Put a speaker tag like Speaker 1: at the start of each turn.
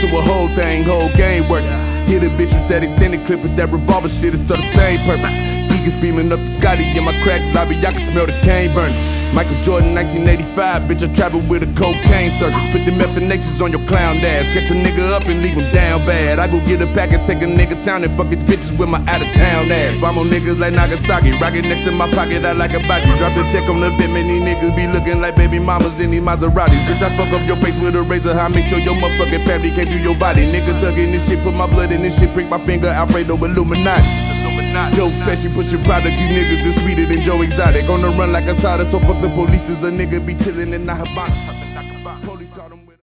Speaker 1: to a whole thing, whole game working. Hit a bitch with that extended clip with that revolver shit, it's the same purpose. Eagles beaming up the Scotty in my crack lobby, I can smell the cane burning. Michael Jordan, 1985, bitch, I travel with a cocaine circus. Put them FNHs on your clown ass. Catch a nigga up and leave him down bad. I go get a pack and take a nigga town and fuck his bitches with my out of town ass. Bomb on niggas like Nagasaki. Rocket next to my pocket, I like a body. Drop the check on the be looking like baby mamas in these Maseratis. Bitch, I fuck up your face with a razor. I make sure your motherfucking family can't do your body. Nigga thuggin' this shit, put my blood in this shit, prick my finger, Alfredo Illuminati. Joe Pesci pushing product, you niggas is sweeter than Joe Exotic. On the run like Assata, so fuck the police, is a nigga be chillin' in the Habana.